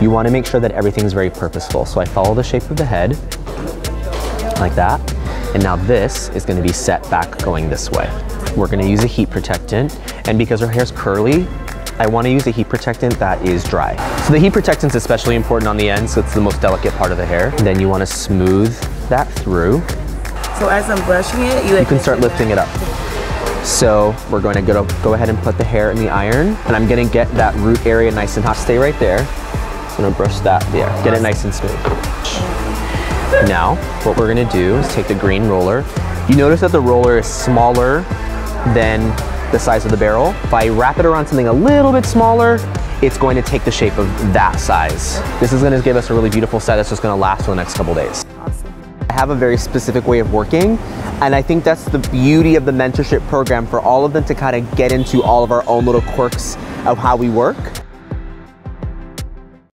You wanna make sure that everything's very purposeful. So I follow the shape of the head, like that. And now this is gonna be set back going this way. We're gonna use a heat protectant. And because her hair's curly, I wanna use a heat protectant that is dry. So the heat protectant is especially important on the end, so it's the most delicate part of the hair. And then you wanna smooth that through. So as I'm brushing it, you, You can start lifting it up. So we're going to go, go ahead and put the hair in the iron and I'm gonna get that root area nice and hot. Stay right there. Gonna brush that there, get it nice and smooth. Now, what we're gonna do is take the green roller. You notice that the roller is smaller than the size of the barrel. If I wrap it around something a little bit smaller, it's going to take the shape of that size. This is gonna give us a really beautiful set that's just gonna last for the next couple days. I have a very specific way of working, and I think that's the beauty of the mentorship program for all of them to kind of get into all of our own little quirks of how we work.